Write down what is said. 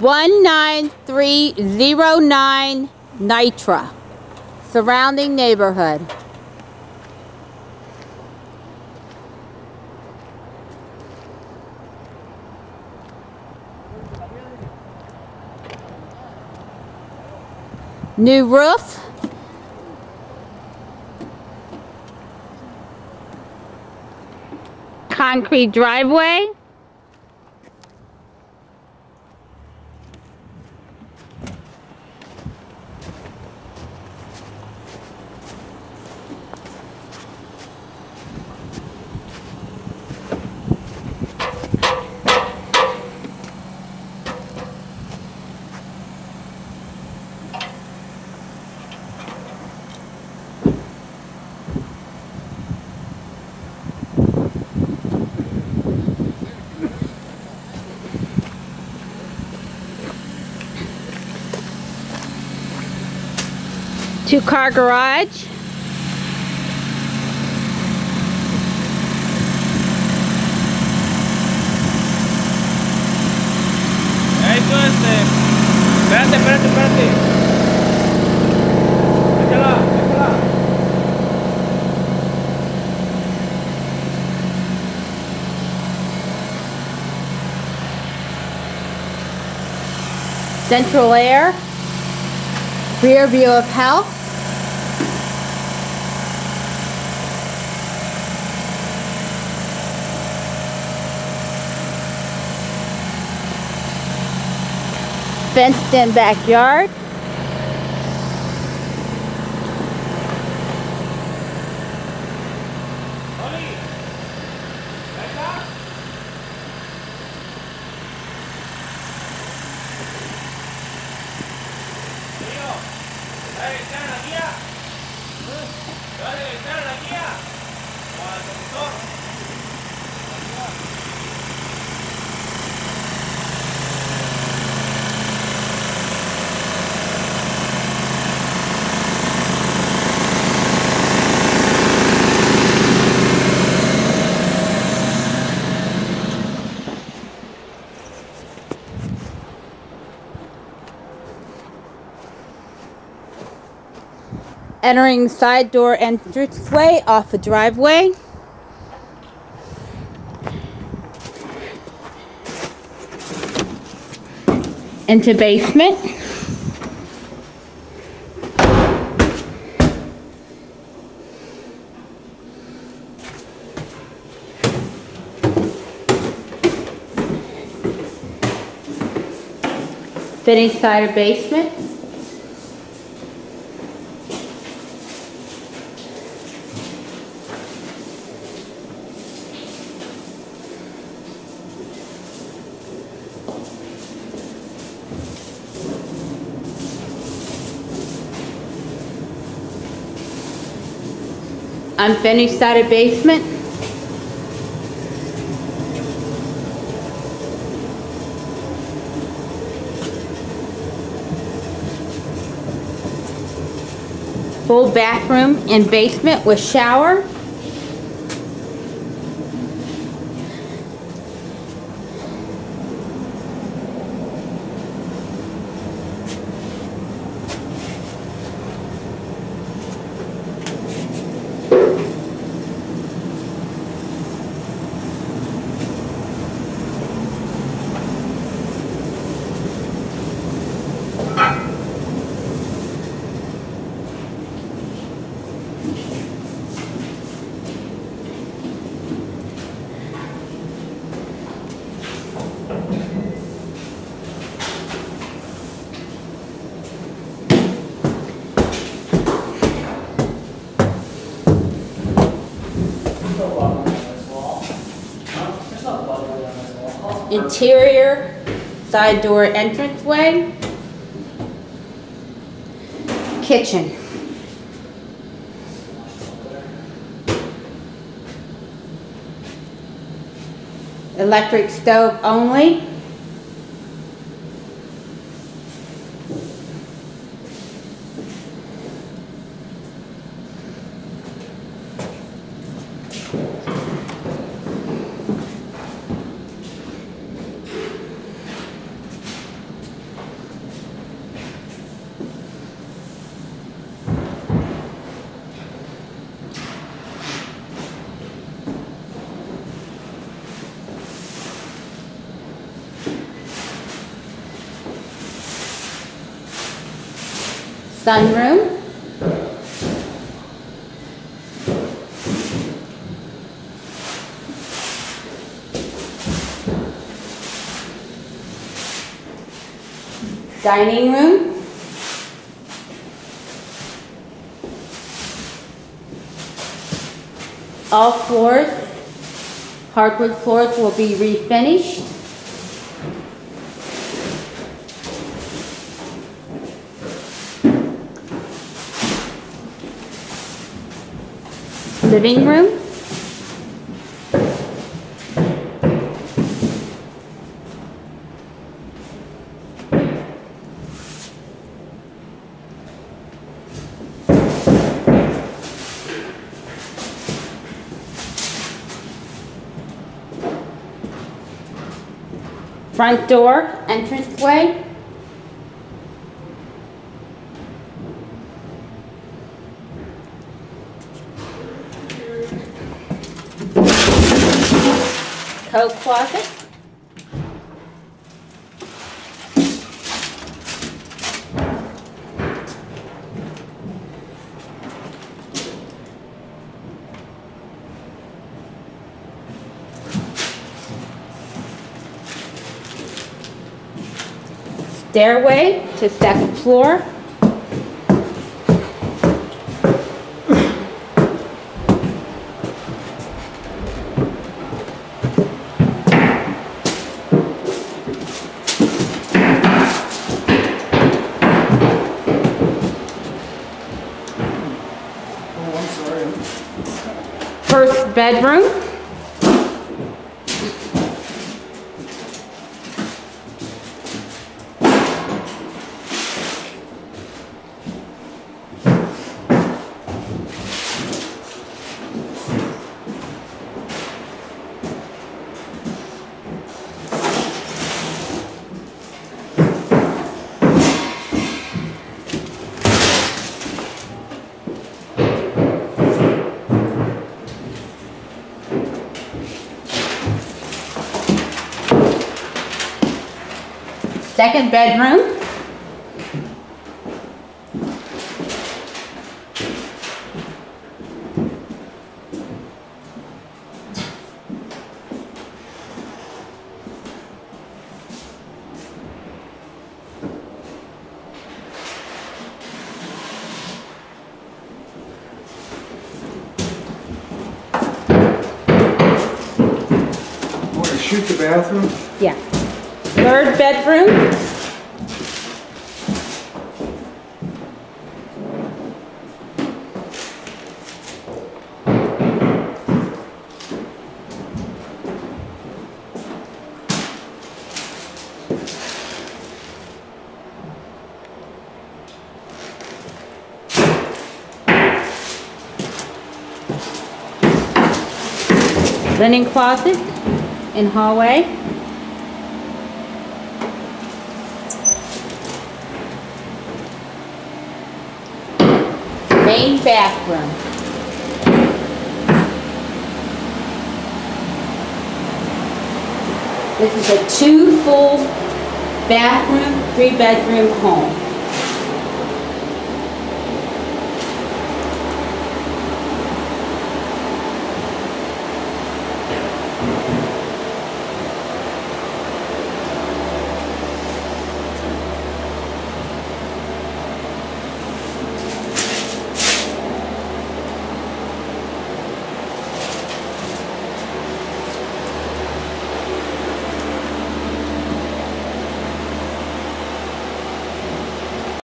19309 Nitra, surrounding neighborhood. New roof. Concrete driveway. Two car garage. Esto este. Espérate, espérate, espérate. Échala, échala. Central air. Rear view of house. Fenced in backyard. Entering side door entranceway off a driveway. Into basement. Finished side of basement. Unfinished side of basement. Full bathroom and basement with shower. Interior side door entranceway. Kitchen. Electric stove only. Sunroom, dining room, all floors, hardwood floors will be refinished. Living room. Front door, entranceway. Coat closet. Stairway to second floor. Bedroom. Second bedroom. Want to shoot the bathroom? Yeah. Third bedroom. Linen closet in hallway. Main bathroom. This is a two full bathroom, three bedroom home.